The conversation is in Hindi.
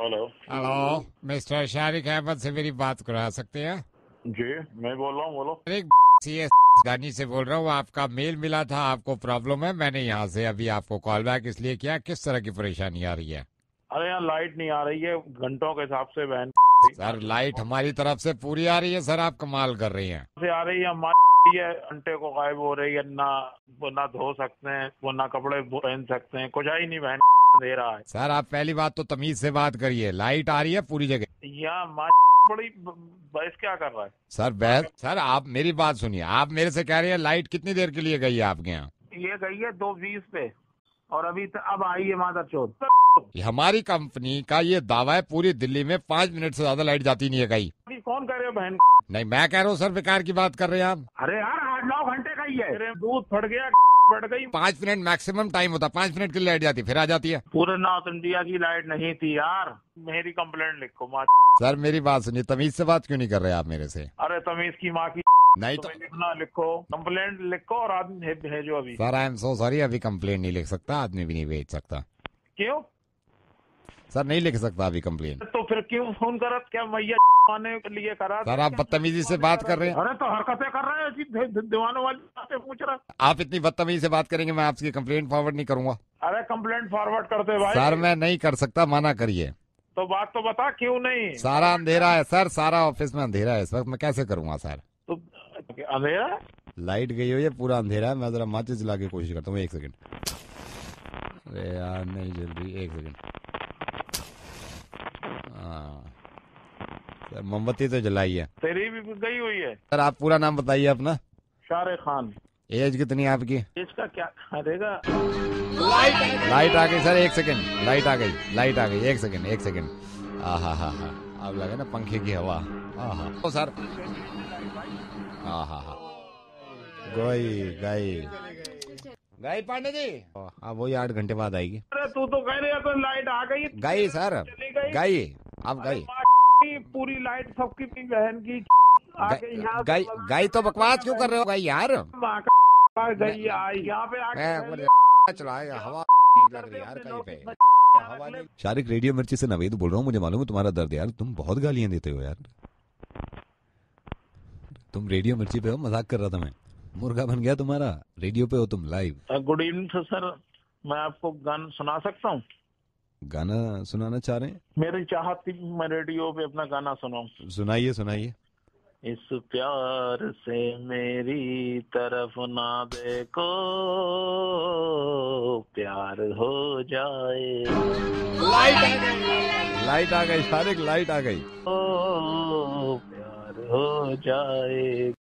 Hello hello mister Shariq Ahmed से मेरी बात करा सकते हैं? जी मैं बोल रहा हूँ बोलो। एक सी एस गानी से बोल रहा हूँ आपका मेल मिला था आपको प्रॉब्लम है मैंने यहाँ से अभी आपको कॉल बैक इसलिए किया किस तरह की परेशानी आ रही है? अरे यहाँ लाइट नहीं आ रही है घंटों के हिसाब से बहन सर लाइट हमारी तरफ़ से पूरी आ रही है सर आप कमाल कर रही हैं। से आ रही है हमारी है अंटे को गायब हो रही है ना वो ना धो सकते हैं वो ना कपड़े पहन सकते हैं कुछ ही नहीं बहन। दे रहा है। सर आप पहली बात तो तमीज से बात करिए। लाइट आ रही है पूरी जगह। यहाँ माँ बड़ी बहस क्या कर रहा है? सर बहस सर आप मेरी बात सुनिए। आप मेरे से कह रहे हैं लाइट कितनी देर के लिए गई है आपके यहाँ? ये गई है दो बीस पे और अभी त, अब आई है माता चौथ। हमारी कंपनी का ये दावा है पूरी दिल्ली में पाँच मिनट से ज़्यादा लाइट जाती नहीं है कहीं। कौन कह रहे हो बहन? नहीं मैं कह रहा हूँ सर बेकार की बात कर रहे हैं आप। अरे यार आठ नौ घंटे का ही है। दूध फट गया। फट गई। पाँच मिनट मैक्सिमम टाइम होता है पाँच मिनट के लिए लाइट जाती फिर आ जाती है। पूरे नॉर्थ इंडिया की लाइट नहीं थी यार। मेरी कंप्लेंट लिखो माँ सर मेरी बात सुनिए तमीज से बात क्यों नहीं कर रहे आप मेरे से? अरे तमीज की माँ की नहीं तो लिखना लिखो। कंप्लेंट लिखो और आदमी भेजो अभी। Sir I am so sorry अभी कंप्लेन नहीं लिख सकता आदमी भी नहीं भेज सकता। क्यों? सर नहीं लिख सकता अभी कंप्लेन तो फिर क्यों फ़ोन करत क्या मैया के लिए करा? सर आप बदतमीजी से बात कर रहे हैं। अरे तो हरकतें कर रहे हैं ऐसी दीवानों वाली बातें पूछ रहा। आप इतनी बदतमीजी से बात करेंगे मैं आपकी कंप्लेंट फॉरवर्ड नहीं करूँगा। अरे कंप्लेंट फॉरवर्ड करते भाई। सर मैं नहीं कर सकता मना करिए। तो बात तो बता क्यों नहीं? सारा अंधेरा है सर सारा ऑफ़िस में अंधेरा है इस वक्त मैं कैसे करूँगा सर? तो अंधेरा? लाइट गई है पूरा अंधेरा है मैं जरा माचिस जला के कोशिश करता हूँ एक सेकंड अरे यार नहीं जल्दी एक सेकंड हाँ सर मोमबत्ती तो जलाई है। तेरी भी गई हुई है। सर आप पूरा नाम बताइए अपना। शाहरुख खान। एज कितनी आपकी? इसका क्या करेगा लाइट लाइट आ गई सर एक सेकंड। लाइट आ गई लाइट आ गई एक सेकंड एक सेकंड। आ हा हा। हा अब लगे ना पंखे की हवा। आहा। ओ सर। आ हा। हा गई गई। गई पांडे जी। हाँ वही आठ घंटे बाद आएगी। अरे तू तो कह रही तो लाइट आ गई। गई सर। गई। अब गई। पूरी लाइट सबकी अपनी बहन की आके यहाँ गई तो बकवास क्यों कर रहे हो गई यार? माँ का गई आई यहाँ पे आके चलाएगा हवा लग रही यार कहीं पे। शारिक रेडियो मिर्ची से नवेद बोल रहा हूँ मुझे मालूम है तुम्हारा दर्द यार तुम बहुत गालियाँ देते हो यार। तुम रेडियो मिर्ची पे हो मज़ाक कर रहा था मैं। मुर्गा बन गया तुम्हारा रेडियो पे हो तुम लाइव। Good evening sir. मैं आपको गाना सुना सकता हूँ? गाना सुनाना चाह रहे हैं? मेरी चाहत थी मैं रेडियो पे अपना गाना सुनाऊं। सुनाइए सुनाइए। इस प्यार से मेरी तरफ़ ना देखो प्यार हो जाए। लाइट आ गई। लाइट आ गई सारे लाइट आ गई। ओ प्यार हो जाए।